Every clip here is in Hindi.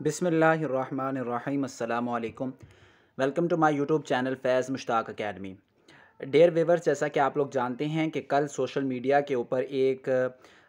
बिसमीम अल्लाम welcome to my YouTube channel Faiz Mushtaq academy. Dear viewers जैसा कि आप लोग जानते हैं कि कल सोशल मीडिया के ऊपर एक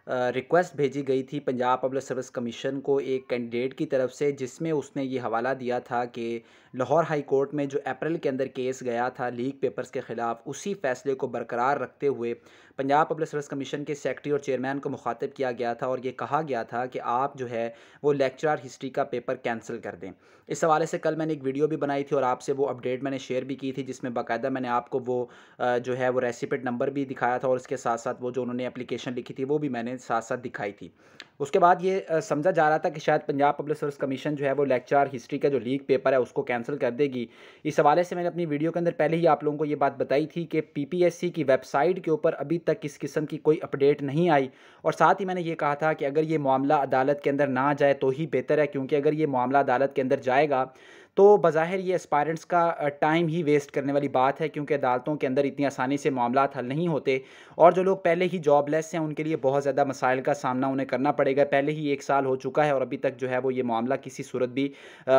रिक्वेस्ट भेजी गई थी पंजाब पब्लिक सर्विस कमीशन को एक कैंडिडेट की तरफ़ से, जिसमें उसने ये हवाला दिया था कि लाहौर हाई कोर्ट में जो अप्रैल के अंदर केस गया था लीक पेपर्स के ख़िलाफ़, उसी फैसले को बरकरार रखते हुए पंजाब पब्लिक सर्विस कमीशन के सेक्रेटरी और चेयरमैन को मुखातिब किया गया था और ये कहा गया था कि आप जो है, वो लेक्चरार हिस्ट्री का पेपर कैंसिल कर दें। इस हवाले से कल मैंने एक वीडियो भी बनाई थी और आपसे वो अपडेट मैंने शेयर भी की थी, जिसमें बाकायदा मैंने आपको वो जो है वो रेसिपेट नंबर भी दिखाया था और उसके साथ साथ वो जो उन्होंने एप्लीकेशन लिखी थी, वो भी मैंने साथ साथ दिखाई थी। उसके बाद ये समझा जा रहा था कि शायद पंजाब पब्लिक सर्विस कमीशन जो है वो लेक्चर, हिस्ट्री का जो लीक पेपर है उसको कैंसिल कर देगी। इस हवाले से मैंने अपनी वीडियो के अंदर पहले ही आप लोगों को ये बात बताई थी कि पीपीएससी की वेबसाइट के ऊपर अभी तक इस किस्म की कोई अपडेट नहीं आई और साथ ही मैंने ये कहा था कि अगर ये मामला अदालत के अंदर ना जाए तो ही बेहतर है, क्योंकि अगर ये मामला अदालत के अंदर जाएगा तो बज़ाहिर ये एस्पायरेंट्स का टाइम ही वेस्ट करने वाली बात है, क्योंकि अदालतों के अंदर इतनी आसानी से मामला हल नहीं होते और जो लोग पहले ही जॉबलेस हैं, उनके लिए बहुत ज़्यादा मसाइल का सामना उन्हें करना पड़ेगा। पहले ही एक साल हो चुका है और अभी तक जो है वो ये मामला किसी सूरत भी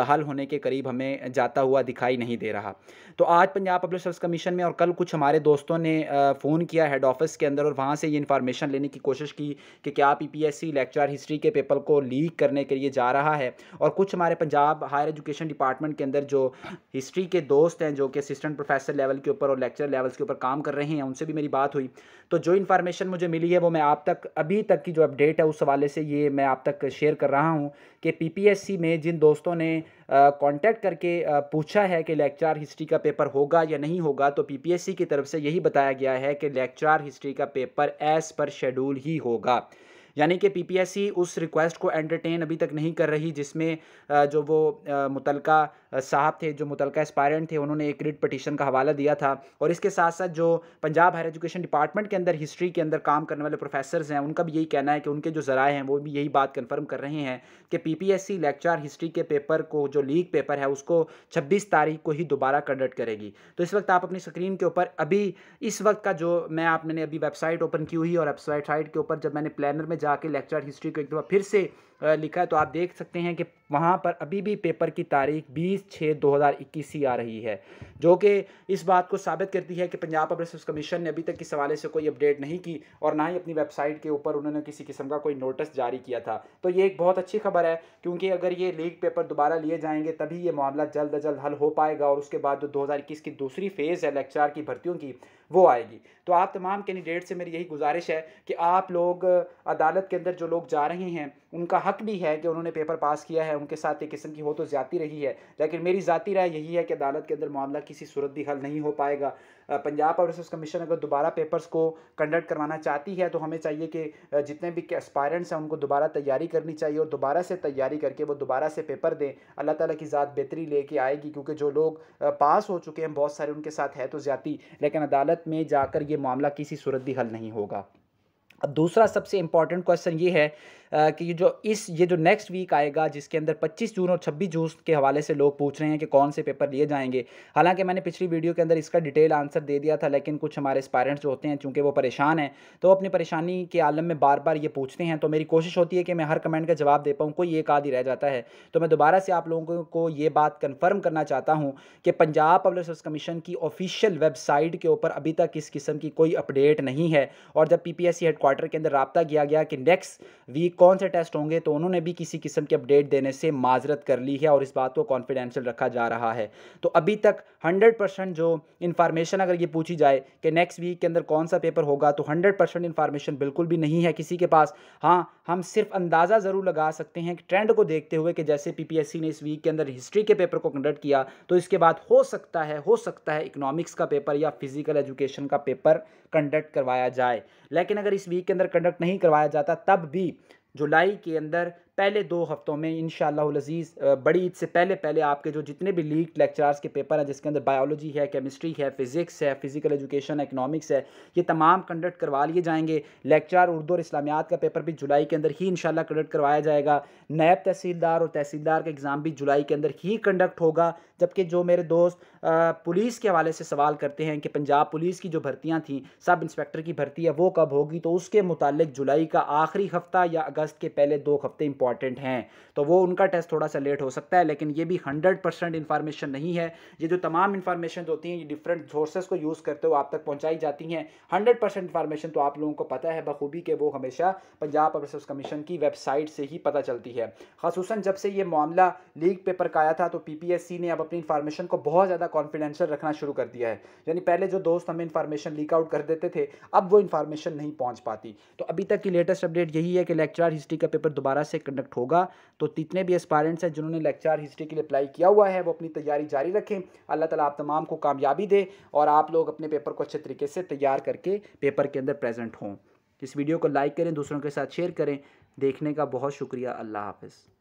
हल होने के करीब हमें जाता हुआ दिखाई नहीं दे रहा। तो आज पंजाब पब्लिक सर्विस कमीशन में और कल कुछ हमारे दोस्तों ने फ़ोन किया हेड ऑफ़िस के अंदर और वहाँ से ये इन्फॉर्मेशन लेने की कोशिश की कि क्या P P S C lecture history के पेपर को लीक करने के लिए जा रहा है। और कुछ हमारे पंजाब हायर एजुकेशन डिपार्टमेंट के अंदर जो हिस्ट्री के दोस्त हैं, जो कि असिस्टेंट प्रोफेसर लेवल के ऊपर और लेक्चर लेवल्स के ऊपर काम कर रहे हैं, उनसे भी मेरी बात हुई। तो जो इन्फॉर्मेशन मुझे मिली है, वो मैं आप तक, अभी तक की जो अपडेट है, उस हवाले से ये मैं आप तक शेयर कर रहा हूँ कि पीपीएससी में जिन दोस्तों ने कांटेक्ट करके पूछा है कि लेक्चर हिस्ट्री का पेपर होगा या नहीं होगा तो पीपीएससी की तरफ़ से यही बताया गया है कि लेक्चर हिस्ट्री का पेपर एज़ पर शेड्यूल ही होगा। यानी कि पीपीएससी उस रिक्वेस्ट को एंटरटेन अभी तक नहीं कर रही, जिसमें जो वो मुतलका साहब थे, जो मुतलका एस्पायरेंट थे, उन्होंने एक रिट पटिशन का हवाला दिया था। और इसके साथ साथ जो पंजाब हायर एजुकेशन डिपार्टमेंट के अंदर हिस्ट्री के अंदर काम करने वाले प्रोफेसर हैं, उनका भी यही कहना है कि उनके जो ज़राए हैं, वो भी यही बात कन्फर्म कर रहे हैं कि P P S C lecture history के पेपर को, जो लीक पेपर है, उसको छब्बीस तारीख को ही दोबारा कंडक्ट करेगी। तो इस वक्त आप अपनी स्क्रीन के ऊपर, अभी इस वक्त का जो मैं आपने अभी वेबसाइट ओपन की हुई और वेबसाइट के ऊपर जब मैंने प्लानर में जाके लेक्चर हिस्ट्री को एक दफ़ा फिर से लिखा है तो आप देख सकते हैं कि वहाँ पर अभी भी पेपर की तारीख 20 छः 2021 ही आ रही है, जो कि इस बात को साबित करती है कि पंजाब पब्लिक कमीशन ने अभी तक इस हवाले से कोई अपडेट नहीं की और ना ही अपनी वेबसाइट के ऊपर उन्होंने किसी किस्म का कोई नोटिस जारी किया था। तो ये एक बहुत अच्छी खबर है, क्योंकि अगर ये लीक पेपर दोबारा लिए जाएँगे, तभी ये मामला जल्द अज जल्द हल हो पाएगा और उसके बाद जो दो हज़ार इक्कीस की दूसरी फ़ेज़ है लेक्चर की भर्तियों की, वो आएगी। तो आप तमाम कैंडिडेट से मेरी यही गुजारिश है कि आप लोग अदालत के अंदर जो लोग जा रहे हैं उनका हक भी है कि उन्होंने पेपर पास किया है, उनके साथ एक किस्म की हो तो ज़्यादा रही है। लेकिन मेरी ज़ाती राय यही है कि अदालत के अंदर मामला किसी सूरत भी हल नहीं हो पाएगा। पंजाब रिसर्च कमीशन अगर दोबारा पेपर्स को कंडक्ट करवाना चाहती है तो हमें चाहिए कि जितने भी एस्पायरेंट्स हैं, उनको दोबारा तैयारी करनी चाहिए और दोबारा से तैयारी करके वो दोबारा से पेपर दें। अल्लाह ताला की ज़ात बेहतरी लेके आएगी, क्योंकि जो लोग पास हो चुके हैं, बहुत सारे उनके साथ है तो ज़्यादा लेकिन अदालत में जाकर ये मामला किसी सूरत भी हल नहीं होगा। अब दूसरा सबसे इंपॉर्टेंट क्वेश्चन ये है कि ये जो इस, ये जो नेक्स्ट वीक आएगा, जिसके अंदर 25 जून और 26 जून के हवाले से लोग पूछ रहे हैं कि कौन से पेपर लिए जाएँगे। हालाँकि मैंने पिछली वीडियो के अंदर इसका डिटेल आंसर दे दिया था, लेकिन कुछ हमारे पेरेंट्स जो होते हैं, चूँकि वो परेशान हैं तो अपनी परेशानी के आलम में बार बार ये पूछते हैं। तो मेरी कोशिश होती है कि मैं हर कमेंट का जवाब दे पाऊँ, कोई एक आदि रह जाता है। तो मैं दोबारा से आप लोगों को ये बात कन्फर्म करना चाहता हूँ कि पंजाब पब्लिक सर्विस कमीशन की ऑफिशियल वेबसाइट के ऊपर अभी तक इस किस्म की कोई अपडेट नहीं है, और जब पी पी हेडक्वार्टर के अंदर रबता किया गया कि नेक्स्ट वीक कौन से टेस्ट होंगे तो उन्होंने भी किसी किस्म की अपडेट देने से माजरत कर ली है और इस बात को कॉन्फिडेंशियल रखा जा रहा है। तो अभी तक हंड्रेड परसेंट जो इन्फॉर्मेशन अगर ये पूछी जाए कि नेक्स्ट वीक के अंदर कौन सा पेपर होगा तो हंड्रेड परसेंट इन्फॉर्मेशन बिल्कुल भी नहीं है किसी के पास। हाँ हम सिर्फ़ अंदाज़ा ज़रूर लगा सकते हैं ट्रेंड को देखते हुए कि जैसे पी ने इस वीक के अंदर हिस्ट्री के पेपर को कंडक्ट किया तो इसके बाद हो सकता है, हो सकता है इकोनॉमिक्स का पेपर या फ़िज़िकल एजुकेशन का पेपर कंडक्ट करवाया जाए। लेकिन अगर इस वीक के अंदर कंडक्ट नहीं करवाया जाता तब भी जुलाई के अंदर पहले दो हफ्तों में इन अज़ीज़ बड़ी ईद से पहले पहले आपके जो जितने भी लीग लेक्चर्स के पेपर हैं, जिसके अंदर बायोलॉजी है, केमिस्ट्री है, फ़िज़िक्स है, फ़िज़िकल एजुकेशन, इकनॉमिक्स है, ये तमाम कंडक्ट करवा लिए जाएँगे। लेक्चर उर्दू और इस्लामियात का पेपर भी जुलाई के अंदर ही इन कंडक्ट करवाया जाएगा। नैब तहसीलदार और तहसीलदार का एग्ज़ाम भी जुलाई के अंदर ही कंडक्ट होगा, जबकि जो मेरे दोस्त पुलिस के हवाले से सवाल करते हैं कि पंजाब पुलिस की जो भर्तियाँ थी, सब इंस्पेक्टर की भर्ती है, वो कब होगी? तो उसके मुतालिक जुलाई का आखिरी हफ़्ता या अगस्त के पहले दो हफ़्ते इंपॉर्टेंट इंपॉर्टेंट हैं। तो वो उनका टेस्ट थोड़ा सा लेट हो सकता है, लेकिन ये भी हंड्रेड परसेंट इन्फॉर्मेशन नहीं है। ये जो तमाम इन्फॉर्मेशन होती हैं, ये डिफरेंट सोर्सेज को यूज़ करते हुए आप तक पहुँचाई जाती हैं। हंड्रेड परसेंट इन्फॉर्मेशन तो आप लोगों को पता है, बखूबी कि वो हमेशा पंजाब पब्लिक कमीशन की वेबसाइट से ही पता चलती है। खसूस जब से ये मामला लीक पेपर का आया था तो पीपीएससी ने अब अपनी इन्फॉर्मेशन को बहुत ज़्यादा कॉन्फिडेंशियल रखना शुरू कर दिया है। यानी पहले जो दोस्त हमें इन्फॉर्मेशन लीक आउट कर देते थे, अब वो इन्फॉर्मेशन नहीं पहुँच पाती। तो अभी तक की लेटेस्ट अपडेट यही है कि लेक्चर हिस्ट्री का पेपर दोबारा से कंडक्ट होगा। तो जितने भी एस्पायरेंट्स हैं, जिन्होंने लेक्चर हिस्ट्री के लिए अप्लाई किया हुआ है, वो अपनी तैयारी जारी रखें। अल्लाह ताला आप तमाम को कामयाबी दे और आप लोग अपने पेपर को अच्छे तरीके से तैयार करके पेपर के अंदर प्रेजेंट हों। इस वीडियो को लाइक करें, दूसरों के साथ शेयर करें। देखने का बहुत शुक्रिया। अल्लाह हाफिज़।